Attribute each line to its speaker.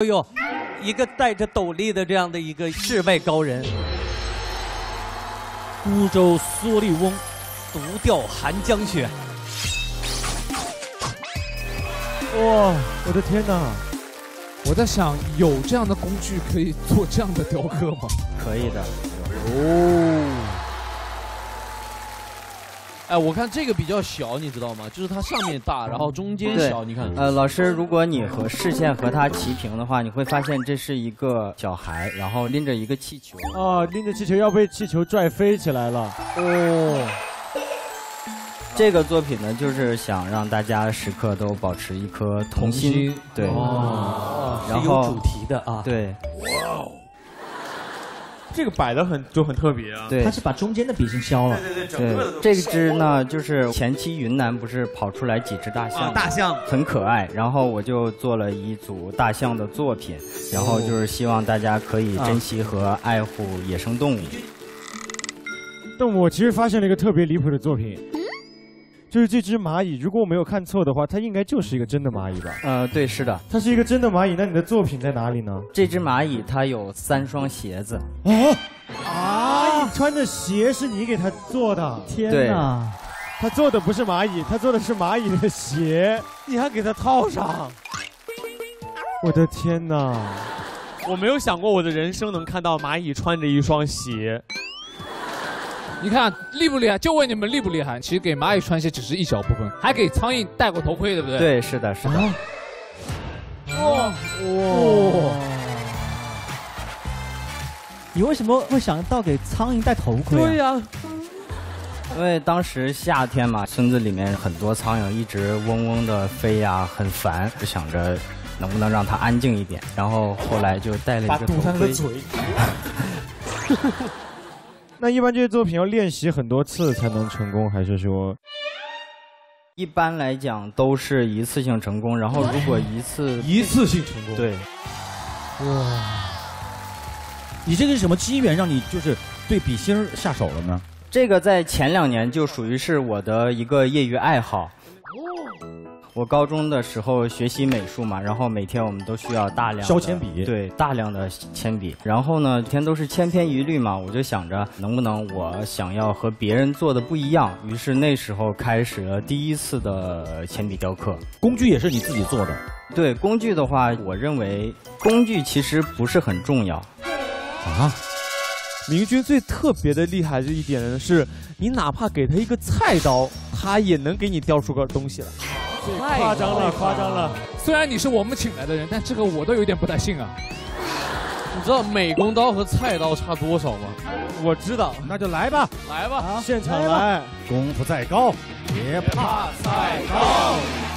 Speaker 1: 哎呦，一个戴着斗笠的这样的一个世外高人，
Speaker 2: 孤舟蓑笠翁，
Speaker 1: 独钓寒江雪。
Speaker 3: 哇，我的天哪！
Speaker 4: 我在想，有这样的工具可以做这样的雕刻吗？
Speaker 5: 可以的。
Speaker 4: 哦。哎，我看这个比较小，你知道吗？就是它上面大，然后中间小。你看，
Speaker 5: 呃，老师，如果你和视线和它齐平的话，你会发现这是一个小孩，然后拎着一个气球。
Speaker 3: 啊，拎着气球要被气球拽飞起来了。哦。
Speaker 5: 这个作品呢，就是想让大家时刻都保持一颗童心。对。
Speaker 1: 哦。是有主题的啊。
Speaker 5: 对。
Speaker 3: 这个摆的很就很特别啊，
Speaker 5: 对，
Speaker 2: 它是把中间的笔芯削了。
Speaker 3: 对对对，整个的。
Speaker 5: 这只呢，就是前期云南不是跑出来几只大象，
Speaker 3: 大象
Speaker 5: 很可爱，然后我就做了一组大象的作品，然后就是希望大家可以珍惜和爱护野生动物。
Speaker 3: 但，我其实发现了一个特别离谱的作品。就是这只蚂蚁，如果我没有看错的话，它应该就是一个真的蚂蚁吧？
Speaker 5: 呃，对，是的，
Speaker 3: 它是一个真的蚂蚁。那你的作品在哪里呢？
Speaker 5: 这只蚂蚁它有三双鞋子。
Speaker 3: 啊啊！穿的鞋是你给它做的？
Speaker 2: 天哪！
Speaker 3: 它做的不是蚂蚁，它做的是蚂蚁的鞋，你还给它套上？我的天哪！我没有想过我的人生能看到蚂蚁穿着一双鞋。
Speaker 4: 你看厉不厉害？就问你们厉不厉害？其实给蚂蚁穿鞋只是一小部分，还给苍蝇戴过头盔，对不对？
Speaker 5: 对，是的，是的。
Speaker 2: 哇哇！你为什么会想到给苍蝇戴头盔？
Speaker 3: 对呀，
Speaker 5: 因为当时夏天嘛，村子里面很多苍蝇一直嗡嗡的飞呀，很烦，就想着能不能让它安静一点。然后后来就戴了一个头盔。
Speaker 3: 那一般这些作品要练习很多次才能成功，还是说？
Speaker 5: 一般来讲都是一次性成功，然后如果一次
Speaker 3: 一次性成功，
Speaker 5: 对，
Speaker 2: 哇，你这个是什么机缘让你就是对笔芯下手了呢？
Speaker 5: 这个在前两年就属于是我的一个业余爱好。我高中的时候学习美术嘛，然后每天我们都需要大量
Speaker 2: 削铅笔，
Speaker 5: 对，大量的铅笔。然后呢，每天都是千篇一律嘛，我就想着能不能我想要和别人做的不一样。于是那时候开始了第一次的铅笔雕刻。
Speaker 2: 工具也是你自己做的？
Speaker 5: 对，工具的话，我认为工具其实不是很重要。
Speaker 3: 啊？明君最特别的厉害的一点呢，是你哪怕给他一个菜刀，他也能给你雕出个东西来。太夸张了，夸张了！
Speaker 4: 虽然你是我们请来的人，但这个我都有点不太信啊。你知道美工刀和菜刀差多少吗？
Speaker 3: 我知道，
Speaker 2: 那就来吧，
Speaker 4: 来吧，
Speaker 3: 现场来。
Speaker 2: 功夫再高，别怕菜刀。